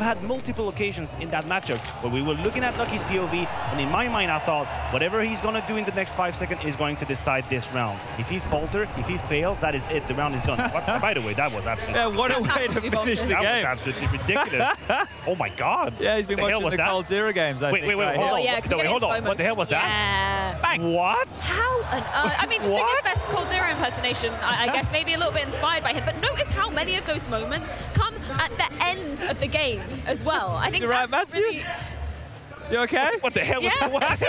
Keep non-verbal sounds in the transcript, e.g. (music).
had multiple occasions in that matchup where we were looking at Lucky's POV, and in my mind, I thought whatever he's gonna do in the next five seconds is going to decide this round. If he falter, if he fails, that is it. The round is done. But, by the way, that was absolutely Yeah, what a way to finish the that was game. absolutely ridiculous. (laughs) oh my god. Yeah, he's been the watching was the that? coldzera games, I Wait, think. wait, wait, right hold. Oh on. yeah, what- can no, we wait, get hold on. What the hell was Yeah. What? How on uh, I mean, just doing his What? best coldzera impersonation, I, I guess maybe a little bit inspired by him, but notice how many of those moments come at the end of the game as well. I think You're right, that's Matthew? really- You okay? What the hell was Yeah. what? (laughs)